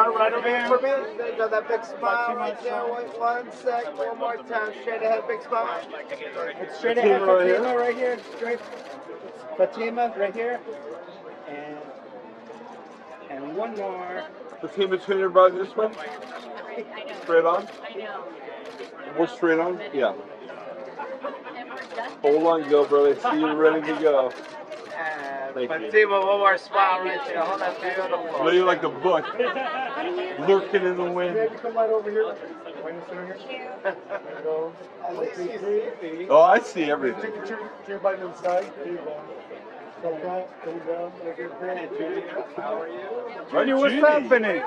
start right over here. For me, there you go, that big smile right there. Wait one sec, one more time. Straight ahead, big smile. It's straight ahead, Fatima right here. Fatima right here. Straight. Fatima right here. And and one more. The team is trained about this way? Straight on? We're straight on? Yeah. Hold on, Gilbert. I see you ready to go. And Thank you. Fatima, one more smile right there. Hold that beautiful. Lady like a buck, lurking in the wind. come right over here. Right in center here. There you go. At least you see me. Oh, I see everything. Turn, turn, turn by the side. There you go. Come down, come down. Right here. How are you? Right, What's happening?